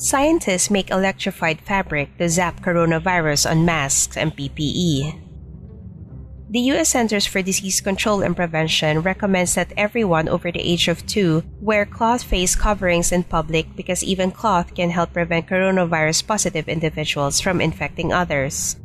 Scientists make electrified fabric to zap coronavirus on masks and PPE. The U.S. Centers for Disease Control and Prevention recommends that everyone over the age of 2 wear cloth face coverings in public because even cloth can help prevent coronavirus positive individuals from infecting others.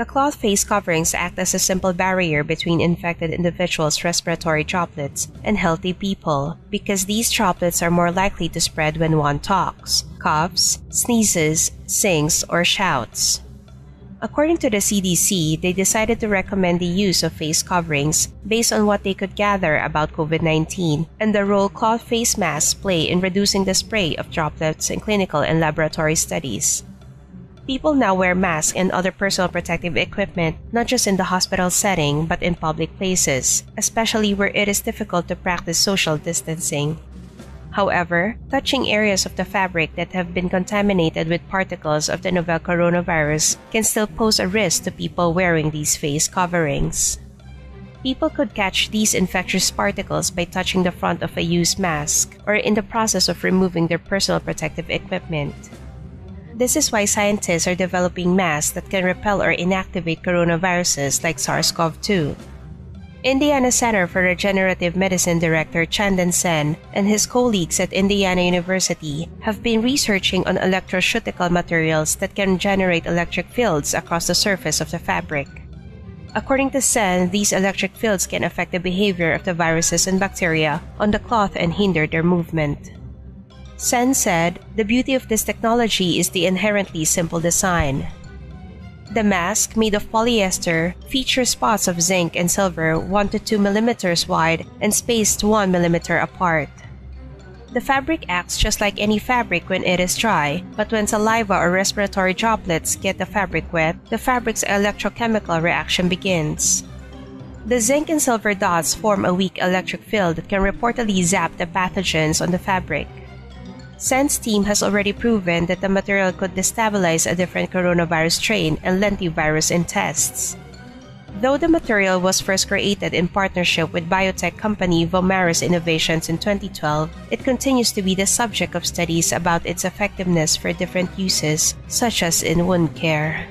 The cloth face coverings act as a simple barrier between infected individuals' respiratory droplets and healthy people because these droplets are more likely to spread when one talks, coughs, sneezes, sings, or shouts. According to the CDC, they decided to recommend the use of face coverings based on what they could gather about COVID 19 and the role cloth face masks play in reducing the spray of droplets in clinical and laboratory studies. People now wear masks and other personal protective equipment not just in the hospital setting but in public places, especially where it is difficult to practice social distancing. However, touching areas of the fabric that have been contaminated with particles of the novel coronavirus can still pose a risk to people wearing these face coverings. People could catch these infectious particles by touching the front of a used mask or in the process of removing their personal protective equipment. This is why scientists are developing masks that can repel or inactivate coronaviruses like SARS CoV 2. Indiana Center for Regenerative Medicine Director Chandan Sen and his colleagues at Indiana University have been researching on electroceutical materials that can generate electric fields across the surface of the fabric. According to Sen, these electric fields can affect the behavior of the viruses and bacteria on the cloth and hinder their movement. Sen said, The beauty of this technology is the inherently simple design. The mask, made of polyester, features spots of zinc and silver 1 to 2 millimeters wide and spaced 1 millimeter apart. The fabric acts just like any fabric when it is dry, but when saliva or respiratory droplets get the fabric wet, the fabric's electrochemical reaction begins. The zinc and silver dots form a weak electric field that can reportedly zap the pathogens on the fabric. Sen's team has already proven that the material could destabilize a different coronavirus strain and lentivirus in tests. Though the material was first created in partnership with biotech company Vomaris Innovations in 2012, it continues to be the subject of studies about its effectiveness for different uses, such as in wound care.